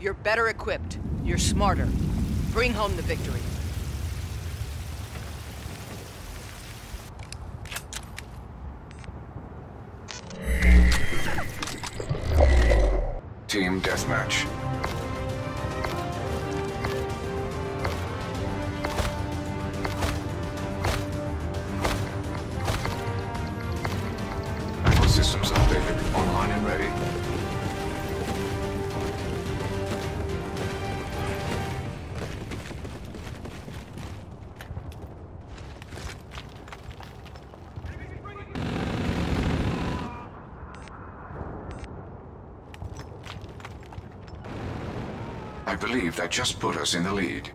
You're better equipped. You're smarter. Bring home the victory. Team Deathmatch. Believe that just put us in the lead.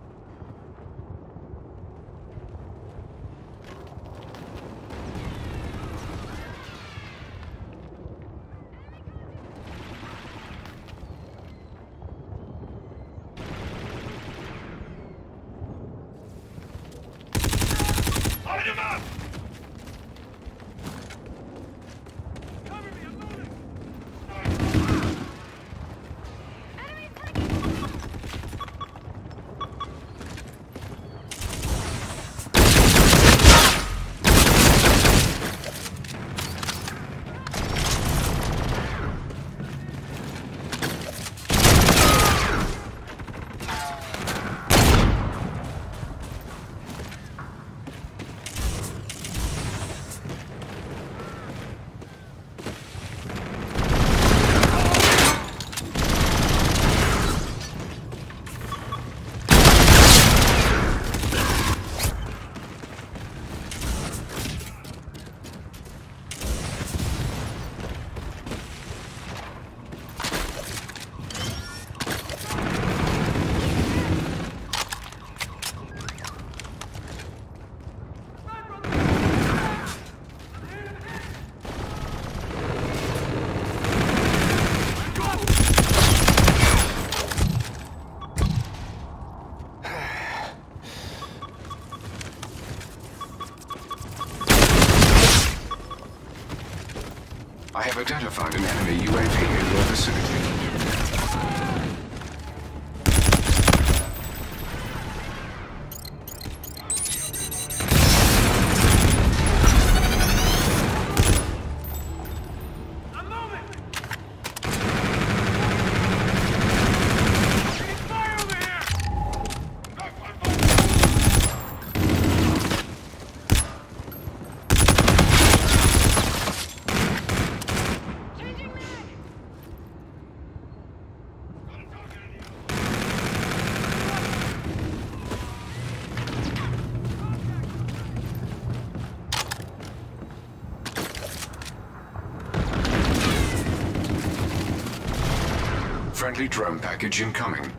Friendly drone package incoming.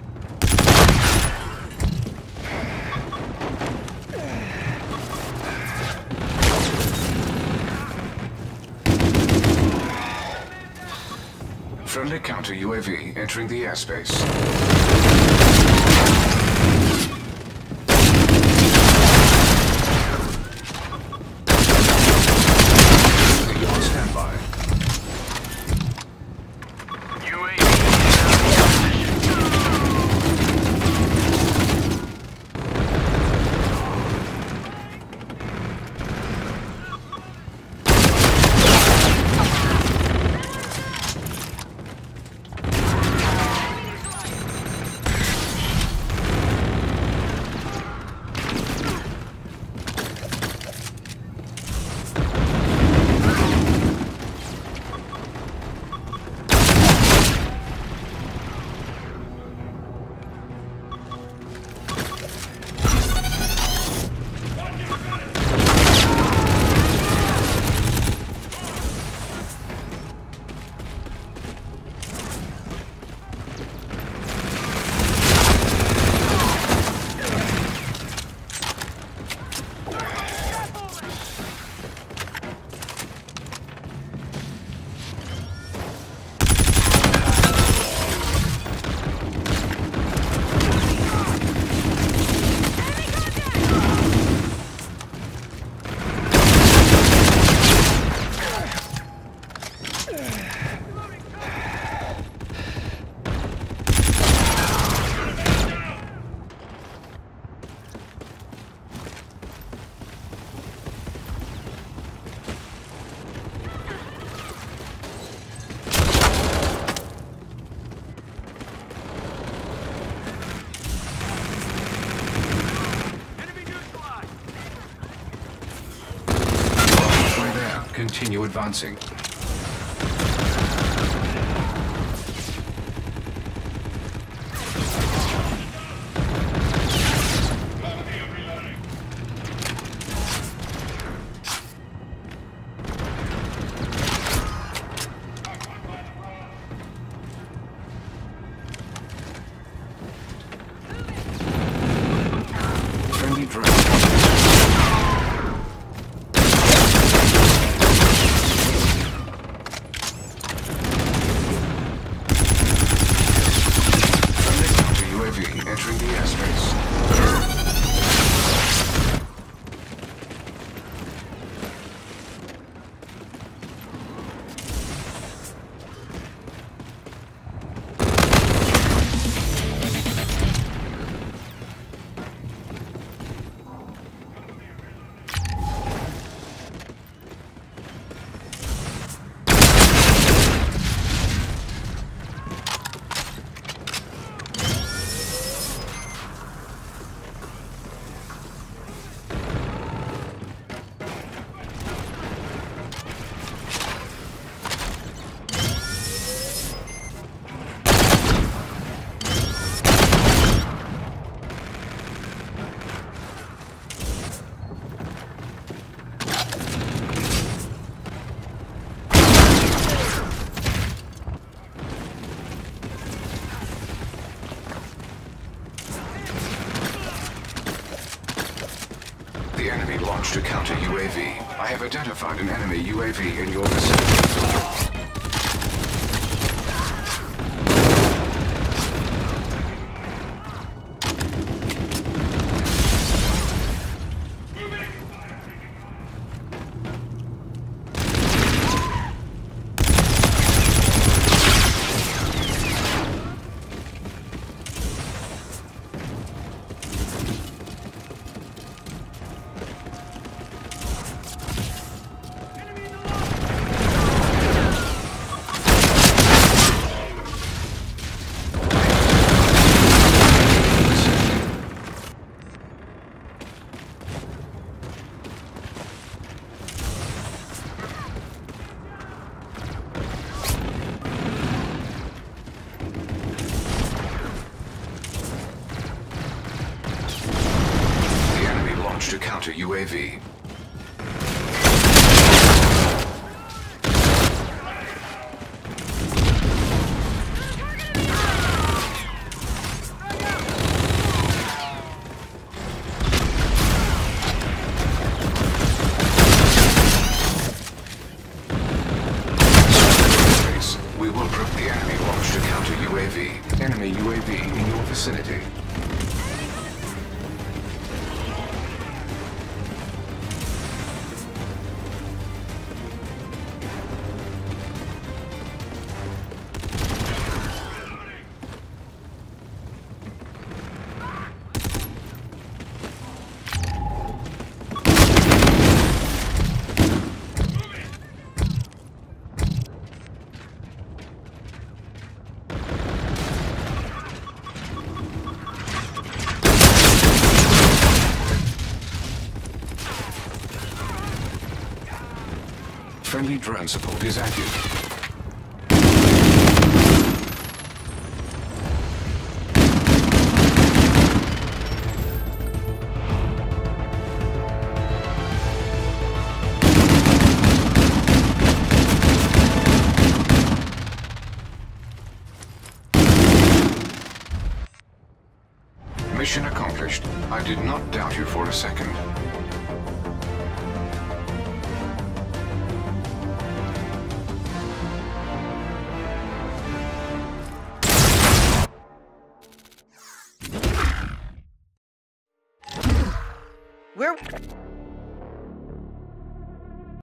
Friendly counter UAV entering the airspace. Continue advancing. Enemy launched a counter UAV. I have identified an enemy UAV in your vicinity. UAV. Friendly drone support is active. Mission accomplished. I did not doubt you for a second.